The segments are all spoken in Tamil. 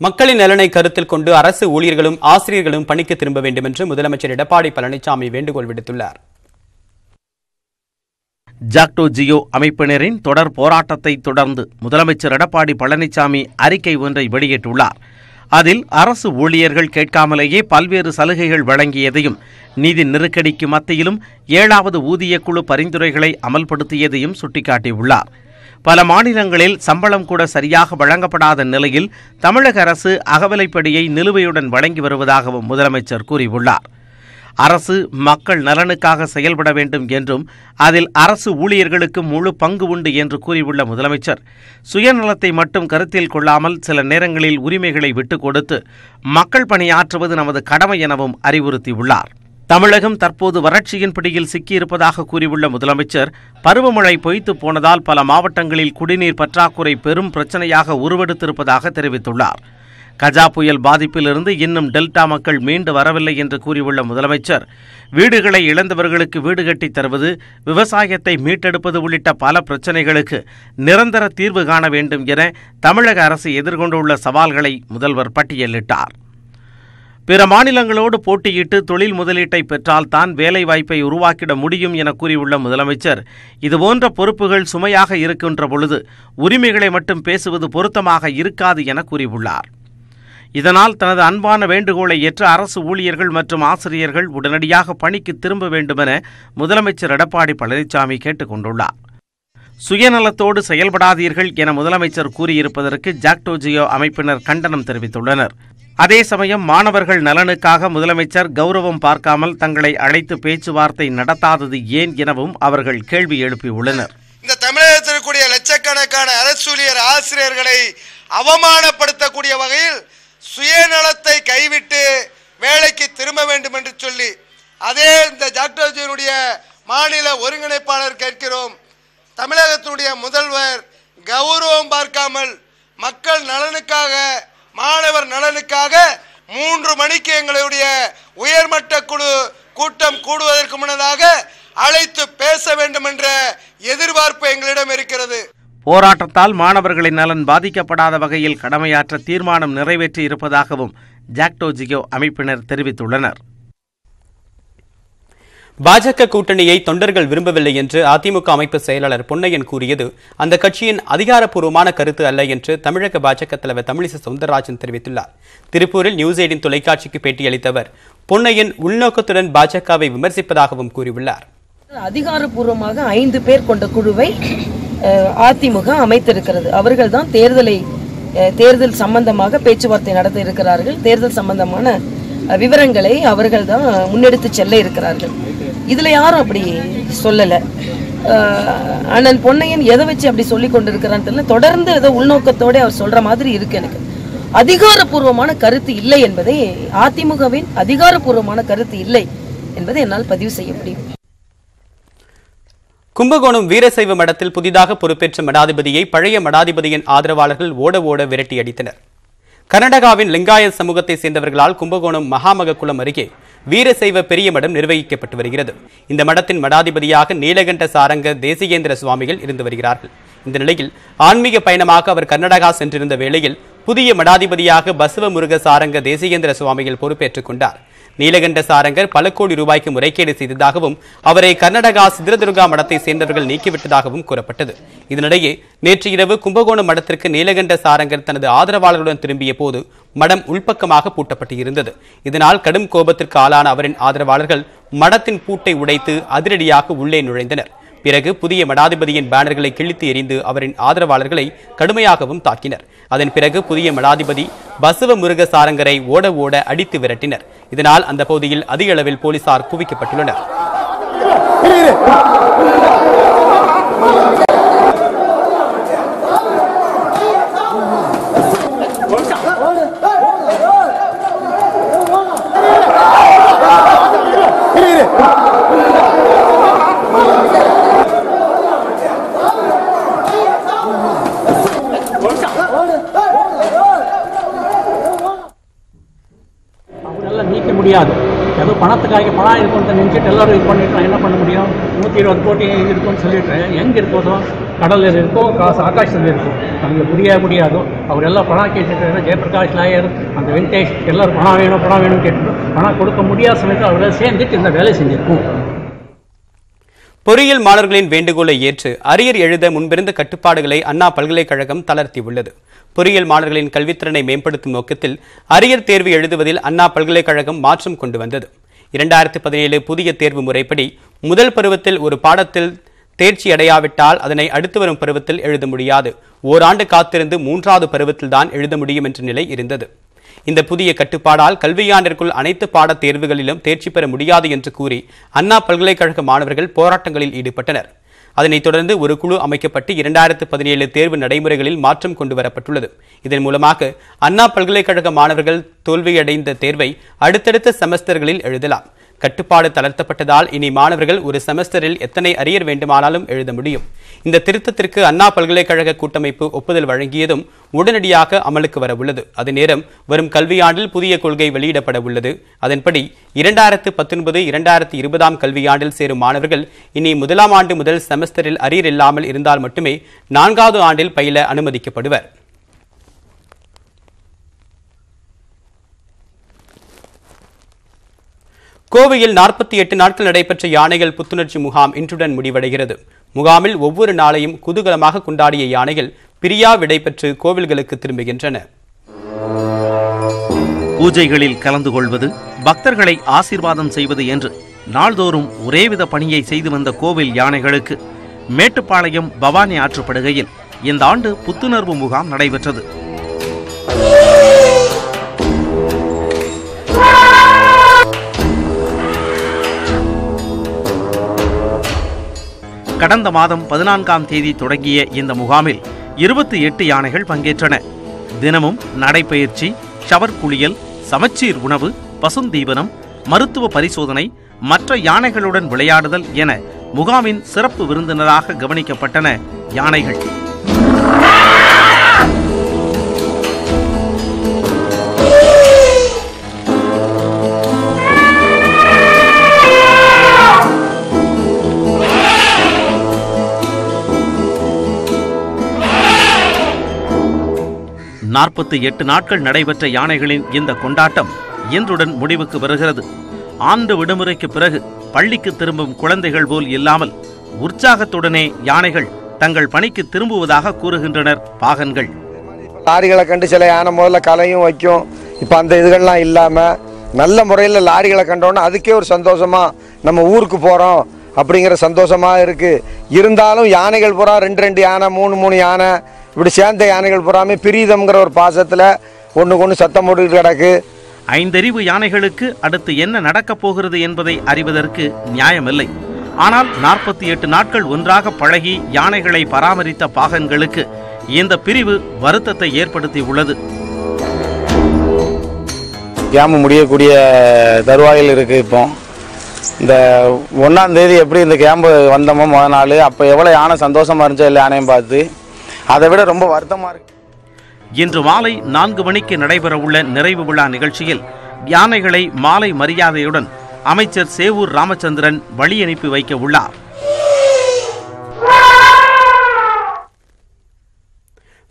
மக்களின் நலனை கருத்தில் கொண்டு அரசு ஊழியர்களும் ஆசிரியர்களும் பணிக்கு திரும்ப வேண்டும் என்று முதலமைச்சர் எடப்பாடி பழனிசாமி வேண்டுகோள் விடுத்துள்ளார். ஜாக்டோ ஜியோ அமைப்பினரின் தொடர் போராட்டத்தை தொடர்ந்து முதலமைச்சர் எடப்பாடி பழனிசாமி அறிக்கை ஒன்றை வெளியிட்டுள்ளார். அதில் அரசு ஊழியர்கள் கேட்காமலேயே பல்வேறு சலுகைகள் வழங்கியதையும் நிதி நெருக்கடிக்கு மத்தியிலும் ஏழாவது ஊதியக்குழு பரிந்துரைகளை அமல்படுத்தியதையும் சுட்டிக்காட்டியுள்ளார். பல மாநிலங்களில் சம்பளம் கூட சரியாக வழங்கப்படாத நிலையில் தமிழக அரசு அகவிலைப்படியை நிலுவையுடன் வழங்கி வருவதாகவும் முதலமைச்சர் கூறியுள்ளார். அரசு மக்கள் நலனுக்காக செயல்பட வேண்டும் என்றும் அதில் அரசு ஊழியர்களுக்கு முழு பங்கு உண்டு என்று கூறியுள்ள முதலமைச்சர் சுயநலத்தை மட்டும் கருத்தில் கொள்ளாமல் சில நேரங்களில் உரிமைகளை விட்டுக் கொடுத்து மக்கள் பணியாற்றுவது நமது கடமை எனவும் அறிவுறுத்தியுள்ளார். தமிழகம் தற்போது வறட்சியின் பிடியில் சிக்கியிருப்பதாக கூறியுள்ள முதலமைச்சர் பருவமழை பொய்த்து போனதால் பல மாவட்டங்களில் குடிநீர் பற்றாக்குறை பெரும் பிரச்சனையாக உருவெடுத்திருப்பதாக தெரிவித்துள்ளார். கஜா புயல் பாதிப்பிலிருந்து இன்னும் டெல்டா மக்கள் மீண்டு வரவில்லை என்று கூறியுள்ள முதலமைச்சர் வீடுகளை இழந்தவர்களுக்கு வீடு கட்டித் தருவது விவசாயத்தை மீட்டெடுப்பது உள்ளிட்ட பல பிரச்சினைகளுக்கு நிரந்தர தீர்வு காண வேண்டும் என தமிழக அரசு எதிர்கொண்டுள்ள சவால்களை முதல்வர் பட்டியலிட்டார். பிற மாநிலங்களோடு போட்டியிட்டு தொழில் முதலீட்டை பெற்றால் தான் வேலைவாய்ப்பை உருவாக்கிட முடியும் என கூறியுள்ள முதலமைச்சர் இதுபோன்ற பொறுப்புகள் சுமையாக இருக்கின்ற பொழுது உரிமைகளை மட்டும் பேசுவது பொருத்தமாக இருக்காது என கூறியுள்ளார். இதனால் தனது அன்பான வேண்டுகோளை ஏற்ற அரசு ஊழியர்கள் மற்றும் ஆசிரியர்கள் உடனடியாக பணிக்கு திரும்ப வேண்டுமென முதலமைச்சர் எடப்பாடி பழனிசாமி கேட்டுக் கொண்டுள்ளார். சுயநலத்தோடு செயல்படாதீர்கள் என முதலமைச்சர் கூறியிருப்பதற்கு ஜாக்டோஜியோ அமைப்பினர் கண்டனம் தெரிவித்துள்ளனர். அதே சமயம் மாணவர்கள் நலனுக்காக முதலமைச்சர் கௌரவம் பார்க்காமல் தங்களை அழைத்து பேச்சுவார்த்தை நடத்தாதது ஏன் எனவும் அவர்கள் கேள்வி எழுப்பியுள்ளனர். இந்த தமிழகத்தில் இருக்கக்கூடிய லட்சக்கணக்கான அரசூழியர் ஆசிரியர்களை அவமானப்படுத்தக்கூடிய வகையில் சுயநலத்தை கைவிட்டு வேலைக்கு திரும்ப வேண்டும் என்று சொல்லி அதே இந்த ஜாக்டோஜியினுடைய மாநில ஒருங்கிணைப்பாளர் கேட்கிறோம். தமிழகத்தினுடைய முதல்வர் கௌரவம் பார்க்காமல் மக்கள் நலனுக்காக மாணவர் நலனுக்காக மூன்று மணிக்கு எங்களுடைய உயர்மட்ட குழு கூட்டம் கூடுவதற்கு முன்னதாக அழைத்து பேச வேண்டும் என்ற எதிர்பார்ப்பு எங்களிடம் இருக்கிறது. போராட்டத்தால் மாணவர்களின் நலன் பாதிக்கப்படாத வகையில் கடமையாற்ற தீர்மானம் நிறைவேற்றி இருப்பதாகவும் ஜாக்டோ ஜியோ அமைப்பினர் தெரிவித்துள்ளனர். பாஜக கூட்டணியை தொண்டர்கள் விரும்பவில்லை என்று அதிமுக அமைப்பு செயலாளர் பொன்னையன் கூறியது அந்த கட்சியின் அதிகாரப்பூர்வமான கருத்து அல்ல என்று தமிழக பாஜக தலைவர் தமிழிசை சவுந்தரராஜன் தெரிவித்துள்ளார். திருப்பூரில் நியூஸ் எயிட்டின் தொலைக்காட்சிக்கு பேட்டியளித்தவர் பொன்னையன் உள்நோக்கத்துடன் பாஜகவை விமர்சிப்பதாகவும் கூறியுள்ளார். அதிகாரப்பூர்வமாக ஐந்து பேர் கொண்ட குழுவை அதிமுக அமைத்திருக்கிறது. அவர்கள் தான் தேர்தலை தேர்தல் சம்பந்தமாக பேச்சுவார்த்தை நடத்த இருக்கிறார்கள். தேர்தல் சம்பந்தமான விவரங்களை அவர்கள் தான் முன்னெடுத்து செல்ல இருக்கிறார்கள். இதுல யாரும் அப்படி சொல்லலை. அண்ணன் பொன்னையன் எதை வச்சு அப்படி சொல்லி கொண்டிருக்கிறான்னு தெரியல. தொடர்ந்து ஏதோ உள்நோக்கத்தோட அவர் சொல்ற மாதிரி இருக்கு எனக்கு. அதிகாரப்பூர்வமான கருத்து இல்லை என்பதை அதிமுகவின் அதிகாரப்பூர்வமான கருத்து இல்லை என்பதை என்னால் பதிவு செய்ய முடியும். கும்பகோணம் வீரசைவ மடத்தில் புதிதாக பொறுப்பேற்ற மடாதிபதியை பழைய மடாதிபதியின் ஆதரவாளர்கள் ஓட ஓட விரட்டி அடித்தனர். கர்நாடகாவின் லிங்காயத் சமூகத்தை சேர்ந்தவர்களால் கும்பகோணம் மகாமகக்குளம் அருகே வீரசைவ பெரிய மடம் நிர்வகிக்கப்பட்டு வருகிறது. இந்த மடத்தின் மடாதிபதியாக நீலகண்ட சாரங்க தேசிகேந்திர சுவாமிகள் இருந்து வருகிறார்கள். இந்த நிலையில் ஆன்மீக பயணமாக அவர் கர்நாடகா சென்றிருந்த வேளையில் புதிய மடாதிபதியாக பசவ முருக சாரங்க தேசிகேந்திர சுவாமிகள் பொறுப்பேற்றுக் கொண்டார். நீலகண்ட சாரங்கர் பல கோடி ரூபாய்க்கு முறைகேடு செய்ததாகவும் அவரை கர்நாடகா சித்திரதுர்கா மடத்தை சேர்ந்தவர்கள் நீக்கிவிட்டதாகவும் கூறப்பட்டது. இதனிடையே நேற்று இரவு கும்பகோணம் மடத்திற்கு நீலகண்ட சாரங்கர் தனது ஆதரவாளர்களுடன் திரும்பிய போது மடம் உள்பக்கமாக பூட்டப்பட்டு இருந்தது இதனால் கடும் கோபத்திற்கு ஆளான அவரின் ஆதரவாளர்கள் மடத்தின் பூட்டை உடைத்து அதிரடியாக உள்ளே நுழைந்தனர். பிறகு புதிய மடாதிபதியின் பேனர்களை கிழித்து எறிந்து அவரின் ஆதரவாளர்களை கடுமையாகவும் தாக்கினர். அதன் பிறகு புதிய மடாதிபதி பசவ முருக சாரங்கரை ஓட ஓட அடித்து விரட்டினர். இதனால் அந்த பகுதியில் அதிக அளவில் போலீசார் குவிக்கப்பட்டுள்ளனர் அவங்களெல்லாம் நீக்க முடியாது ஏதோ பணத்துக்காக பணம் இருக்கும்னு நினச்சிட்டு எல்லாரும் இது பண்ணிட்டு என்ன பண்ண முடியும்? நூற்றி இருபது கோடி இருக்கும்னு சொல்லிட்டு எங்கே இருப்போதோ கடலில் இருக்கும் காசு ஆகாசத்தில் இருக்கும் நமக்கு புரிய முடியாது. அவரெல்லாம் பணம் கேட்டுட்டு ஜெயபிரகாஷ் நாயர் அந்த வெங்கடேஷ் எல்லாரும் பணம் வேணும் பணம் வேணும் கேட்டுட்டு பணம் கொடுக்க முடியாத சமயத்தில் அவர்கள் சேர்ந்துட்டு இந்த வேலை செஞ்சிருக்கோம். பொறியியல் மாணவர்களின் வேண்டுகோளை ஏற்று அரியர் எழுத முன்பிருந்த கட்டுப்பாடுகளை அண்ணா பல்கலைக்கழகம் தளர்த்தியுள்ளது. பொறியியல் மாணவர்களின் கல்வித்திறனை மேம்படுத்தும் நோக்கத்தில் அரியர் தேர்வு எழுதுவதில் அண்ணா பல்கலைக்கழகம் மாற்றம் கொண்டு வந்தது. இரண்டாயிரத்தி பதினேழு புதிய தேர்வு முறைப்படி முதல் பருவத்தில் ஒரு பாடத்தில் தேர்ச்சி அடையாவிட்டால் அதனை அடுத்து வரும் பருவத்தில் எழுத முடியாது. ஓராண்டு காத்திருந்து மூன்றாவது பருவத்தில்தான் எழுத முடியும் என்ற நிலை இருந்தது. இந்த புதிய கட்டுப்பாடால் கல்வியாண்டிற்குள் அனைத்து பாடத் தேர்வுகளிலும் தேர்ச்சி பெற முடியாது என்று கூறி அண்ணா பல்கலைக்கழக மாணவர்கள் போராட்டங்களில் ஈடுபட்டனர். அதனைத் தொடர்ந்து ஒரு குழு அமைக்கப்பட்டு இரண்டாயிரத்து பதினேழு தேர்வு நடைமுறைகளில் மாற்றம் கொண்டு வரப்பட்டுள்ளது இதன் மூலமாக அண்ணா பல்கலைக்கழக மாணவர்கள் தோல்வியடைந்த தேர்வை அடுத்தடுத்த செமஸ்டர்களில் எழுதலாம். கட்டுப்பாடு தளர்த்தப்பட்டதால் இனி மாணவர்கள் ஒரு செமஸ்டரில் எத்தனை அரியர் வேண்டுமானாலும் எழுத முடியும். இந்த திருத்தத்திற்கு அண்ணா பல்கலைக்கழக கூட்டமைப்பு ஒப்புதல் வழங்கியதும் உடனடியாக அமலுக்கு வர உள்ளது அதே நேரம் வரும் கல்வியாண்டில் புதிய கொள்கை வெளியிடப்பட உள்ளது. அதன்படி இரண்டாயிரத்து பத்தொன்பது இரண்டாயிரத்து இருபதாம் கல்வியாண்டில் சேரும் மாணவர்கள் இனி முதலாம் ஆண்டு முதல் செமஸ்டரில் அரியர் இல்லாமல் இருந்தால் மட்டுமே நான்காவது ஆண்டில் பயில அனுமதிக்கப்படுவர். கோவையில் நாற்பத்தி எட்டு நாட்கள் நடைபெற்ற யானைகள் புத்துணர்ச்சி முகாம் இன்றுடன் முடிவடைகிறது. முகாமில் ஒவ்வொரு நாளையும் குதூகலமாக கொண்டாடிய யானைகள் பிரியா விடைபெற்று கோவில்களுக்கு திரும்புகின்றன. பூஜைகளில் கலந்து கொள்வது பக்தர்களை ஆசீர்வாதம் செய்வது என்று நாள்தோறும் ஒரேவித பணியை செய்து வந்த கோவில் யானைகளுக்கு மேட்டுப்பாளையம் பவானி ஆற்றுப்படுகையில் இந்த ஆண்டு புத்துணர்வு முகாம் நடைபெற்றது. கடந்த மாதம் பதினான்காம் தேதி தொடங்கிய இந்த முகாமில் இருபத்தி எட்டு யானைகள் பங்கேற்றன. தினமும் நடைப்பயிற்சி ஷவர் குளியல் சமச்சீர் உணவு பசுந்தீவனம் மருத்துவ பரிசோதனை மற்ற யானைகளுடன் விளையாடுதல் என முகாமின் சிறப்பு விருந்தினராக கவனிக்கப்பட்டன யானைகள். நாற்பத்தி எட்டு நாட்கள் நடைபெற்ற யானைகளின் இந்த கொண்டாட்டம் இன்றுடன் முடிவுக்கு வருகிறது. ஆண்டு விடுமுறைக்கு பிறகு பள்ளிக்கு திரும்பும் குழந்தைகள் போல் இல்லாமல் உற்சாகத்துடனே யானைகள் தங்கள் பணிக்கு திரும்புவதாக கூறுகின்றனர் பாகன்கள். லாரிகளை கண்டு சில யானை முதல்ல கலையும் வைக்கும். இப்போ அந்த இதுகள்லாம் இல்லாமல் நல்ல முறையில் லாரிகளை கண்டோன்னா அதுக்கே ஒரு சந்தோஷமா நம்ம ஊருக்கு போகிறோம் அப்படிங்கிற சந்தோஷமா இருக்கு. இருந்தாலும் யானைகள் பூரா ரெண்டு ரெண்டு யானை மூணு மூணு யானை இப்படி சேர்ந்த யானைகள் பூராமே பிரிதம்ங்கிற ஒரு பாசத்தில் ஒன்றுக்கு ஒன்று சத்தம் போட்டுக்கிட்டு கிடக்கு. ஐந்தறிவு யானைகளுக்கு அடுத்து என்ன நடக்கப் போகிறது என்பதை அறிவதற்கு நியாயமில்லை. ஆனால் நாற்பத்தி எட்டு நாட்கள் ஒன்றாக பழகி யானைகளை பராமரித்த பாகன்களுக்கு இந்த பிரிவு வருத்தத்தை ஏற்படுத்தி உள்ளது. கேம்பு முடியக்கூடிய தருவாயில் இருக்குது இப்போ. இந்த ஒன்றாம் தேதி எப்படி இந்த கேம்பு வந்தோமோ முத நாள் அப்போ எவ்வளோ யானை சந்தோஷமாக இருந்துச்சோ எல்லா யானையும் பார்த்து. அதை விட ரொம்ப வருத்தமாக இருக்கு. இன்று மாலை நான்கு மணிக்கு நடைபெறவுள்ள நிறைவு விழா நிகழ்ச்சியில் யானைகளை மாலை மரியாதையுடன் அமைச்சர் சேவூர் ராமச்சந்திரன் வழி அனுப்பி வைக்க உள்ளார்.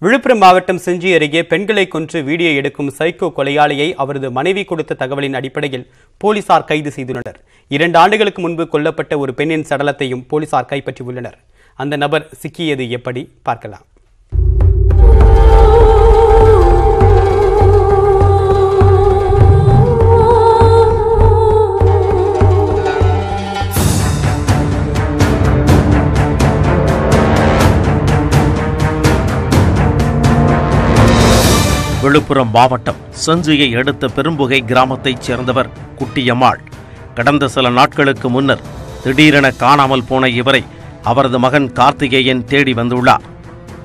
விழுப்புரம் மாவட்டம் செஞ்சி அருகே பெண்களை கொன்று வீடியோ எடுக்கும் சைக்கோ கொலையாளியை அவரது மனைவி கொடுத்த தகவலின் அடிப்படையில் போலீசார் கைது செய்துள்ளனர். இரண்டு ஆண்டுகளுக்கு முன்பு கொல்லப்பட்ட ஒரு பெண்ணின் சடலத்தையும் போலீசார் கைப்பற்றியுள்ளனர். அந்த நபர் சிக்கியது எப்படி? பார்க்கலாம். விழுப்புரம் மாவட்டம் செஞ்சியை அடுத்த பெரும்புகை கிராமத்தைச் சேர்ந்தவர் குட்டியம்மாள். கடந்த சில நாட்களுக்கு முன்னர் திடீரென காணாமல் போன இவரை அவரது மகன் கார்த்திகேயன் தேடி வந்துள்ளார்.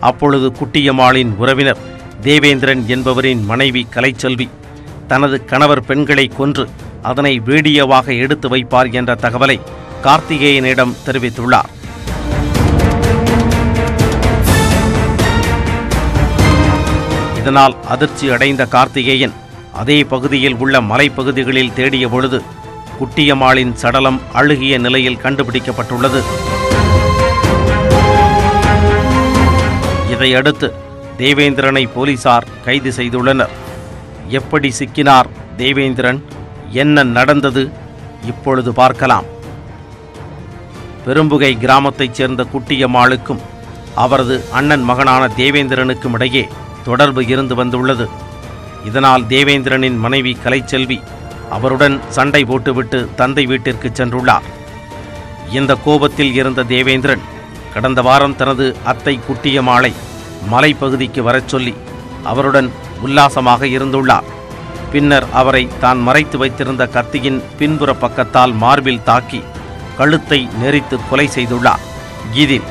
அப்பொழுது குட்டியம்மாளின் உறவினர் தேவேந்திரன் என்பவரின் மனைவி கலைச்செல்வி தனது கணவர் பெண்களை கொன்று அதனை வீடியோவாக எடுத்து வைப்பார் என்ற தகவலை கார்த்திகேயனிடம் தெரிவித்துள்ளார். இதனால் அதிர்ச்சி அடைந்த கார்த்திகேயன் அதே பகுதியில் உள்ள மலைப்பகுதிகளில் தேடிய பொழுது குட்டியம்மாளின் சடலம் அழுகிய நிலையில் கண்டுபிடிக்கப்பட்டுள்ளது. இதையடுத்து தேவேந்திரனை போலீசார் கைது செய்துள்ளனர். எப்படி சிக்கினார் தேவேந்திரன்? என்ன நடந்தது? இப்பொழுது பார்க்கலாம். பெரும்புகை கிராமத்தைச் சேர்ந்த குட்டியம்மாளுக்கும் அவரது அண்ணன் மகனான தேவேந்திரனுக்கும் இடையே தொடர்பு இருந்து வந்துள்ளது. இதனால் தேவேந்திரனின் மனைவி கலைச்செல்வி அவருடன் சண்டை போட்டுவிட்டு தந்தை வீட்டிற்கு சென்றுள்ளார். இந்த கோபத்தில் இருந்த தேவேந்திரன் கடந்த வாரம் தனது அத்தை குட்டியம்மாளை மலைப்பகுதிக்கு வரச் சொல்லி அவருடன் உல்லாசமாக இருந்துள்ளார். பின்னர் அவரை தான் மறைத்து வைத்திருந்த கத்தியின் பின்புற பக்கத்தால் மார்பில் தாக்கி கழுத்தை நெரித்து கொலை செய்துள்ளார். இதில்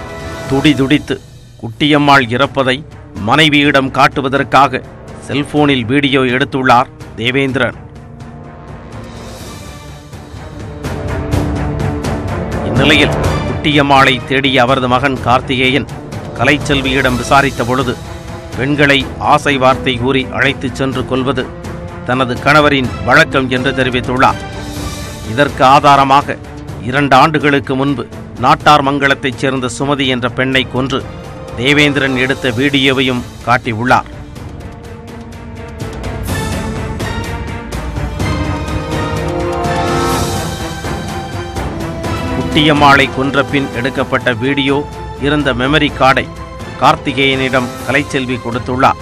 துடிதுடித்து குட்டியம்மாள் இறப்பதை மனைவியிடம் காட்டுவதற்காக செல்போனில் வீடியோ எடுத்துள்ளார் தேவேந்திரன். இந்நிலையில் குட்டியம்மாளை தேடிய அவரது மகன் கார்த்திகேயன் கலைச்செல்வியிடம் விசாரித்த பொழுது பெண்களை ஆசை வார்த்தை கூறி அழைத்துச் சென்று கொள்வது தனது கணவரின் வழக்கம் என்று தெரிவித்துள்ளார். இதற்கு ஆதாரமாக இரண்டு ஆண்டுகளுக்கு முன்பு நாட்டார் மங்கலத்தைச் சேர்ந்த சுமதி என்ற பெண்ணை கொன்று தேவேந்திரன் எடுத்த வீடியோவையும் காட்டியுள்ளார். குட்டியம்மாளை கொன்ற பின் எடுக்கப்பட்ட வீடியோ இருந்த மெமரி கார்டை கார்த்திகேயனிடம் கலைச்செல்வி கொடுத்துள்ளார்.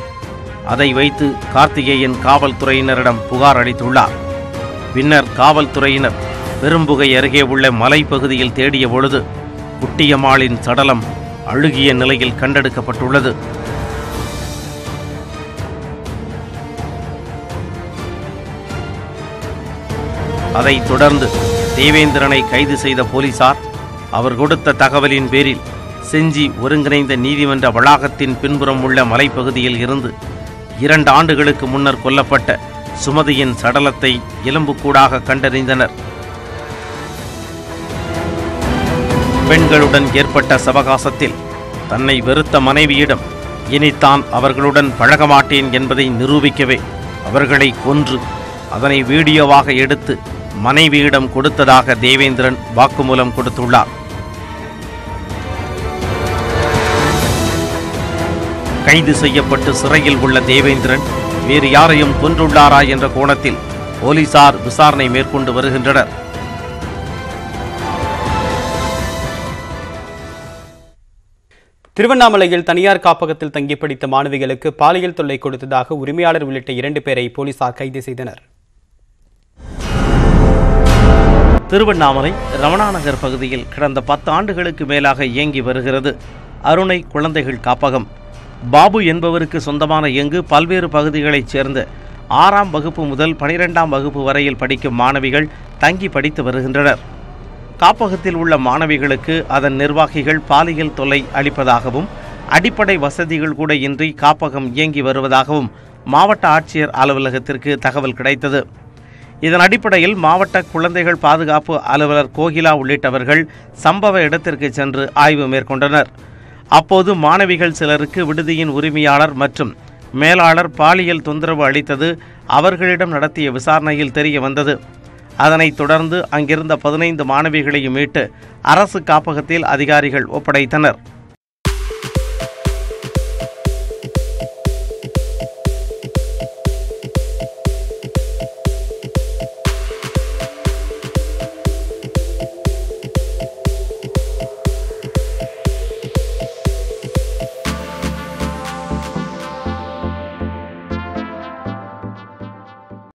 அதை வைத்து கார்த்திகேயன் காவல்துறையினரிடம் புகார் அளித்துள்ளார். பின்னர் காவல்துறையினர் பெரும்புகை அருகே உள்ள மலைப்பகுதியில் தேடிய பொழுது குட்டியம்மாளின் சடலம் அழுகிய நிலையில் கண்டெடுக்கப்பட்டுள்ளது. அதைத் தொடர்ந்து தேவேந்திரனை கைது செய்த போலீசார் அவர் கொடுத்த தகவலின் பேரில் செஞ்சி ஒருங்கிணைந்த நீதிமன்ற வளாகத்தின் பின்புறம் உள்ள மலைப்பகுதியில் இருந்து இரண்டு ஆண்டுகளுக்கு முன்னர் கொல்லப்பட்ட சுமதியின் சடலத்தை எலும்புக்கூடாக கண்டறிந்தனர். பெண்களுடன் ஏற்பட்ட சவகாசத்தில் தன்னை வெறுத்த மனைவியிடம் இனித்தான் அவர்களுடன் பழக மாட்டேன் என்பதை நிரூபிக்கவே அவர்களை கொன்று அதனை வீடியோவாக எடுத்து மனைவியிடம் கொடுத்ததாக தேவேந்திரன் வாக்குமூலம் கொடுத்துள்ளார். கைது செய்யப்பட்டு சிறையில் உள்ள தேவேந்திரன் வேறு யாரையும் கொன்றுள்ளாரா என்ற கோணத்தில் போலீசார் விசாரணை மேற்கொண்டு வருகின்றனர். திருவண்ணாமலையில் தனியார் காப்பகத்தில் தங்கி படித்த மாணவிகளுக்கு பாலியல் தொல்லை கொடுத்ததாக உரிமையாளர் உள்ளிட்ட இரண்டு பேரை போலீசார் கைது செய்தனர். திருவண்ணாமலை ரமணாநகர் பகுதியில் கடந்த பத்து ஆண்டுகளுக்கு மேலாக இயங்கி வருகிறது. அருணை குழந்தைகள் காப்பகம். பாபு என்பவருக்கு சொந்தமான இயங்கு பல்வேறு பகுதிகளைச் சேர்ந்த ஆறாம் வகுப்பு முதல் பனிரெண்டாம் வகுப்பு வரையில் படிக்கும் மாணவிகள் தங்கி படித்து வருகின்றனர். காப்பகத்தில் உள்ள மாணவிகளுக்கு அதன் நிர்வாகிகள் பாலியல் தொல்லை அளிப்பதாகவும் அடிப்படை வசதிகள் கூட இன்றி காப்பகம் இயங்கி வருவதாகவும் மாவட்ட ஆட்சியர் அலுவலகத்திற்கு தகவல் கிடைத்தது. இதன் அடிப்படையில் மாவட்ட குழந்தைகள் பாதுகாப்பு அலுவலர் கோகிலா உள்ளிட்டவர்கள் சம்பவ இடத்திற்கு சென்று ஆய்வு மேற்கொண்டனர். அப்போது மாணவிகள் சிலருக்கு விடுதியின் உரிமையாளர் மற்றும் மேலாளர் பாலியல் தொந்தரவு அளித்தது அவர்களிடம் நடத்திய விசாரணையில் தெரிய வந்தது. அதனைத் தொடர்ந்து அங்கிருந்த பதினைந்து மாணவிகளையும் மீட்டு அரசு காப்பகத்தில் அதிகாரிகள் ஒப்படைத்தனர்.